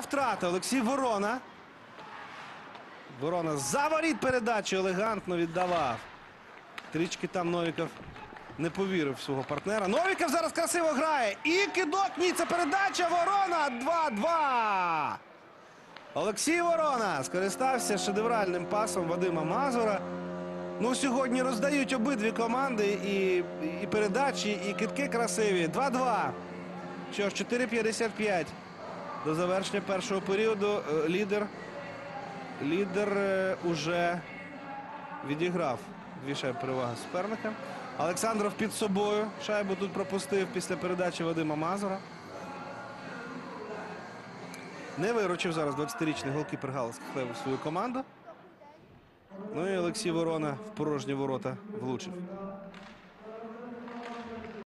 Втрата Олексій Ворона. Ворона за воріт передачі елегантно віддавав. Трічки там Новіков не повірив свого партнера. Новіков зараз красиво грає. І кидок. Ні, це передача. Ворона 2-2. Олексій Ворона скористався шедевральним пасом Вадима Мазура. Ну, сьогодні роздають обидві команди і, і передачі, і китки красиві. 2-2. Що ж, 4-55 до завершення першого періоду. Е, Лідер, лідер е, уже відіграв дві шайби переваги суперника. Олександров під собою. Шайбу тут пропустив після передачі Вадима Мазура. Не виручив зараз 20-річний голкіпер Галицьких Левів свою команду. Ну і Олексій Ворона в порожні ворота влучив.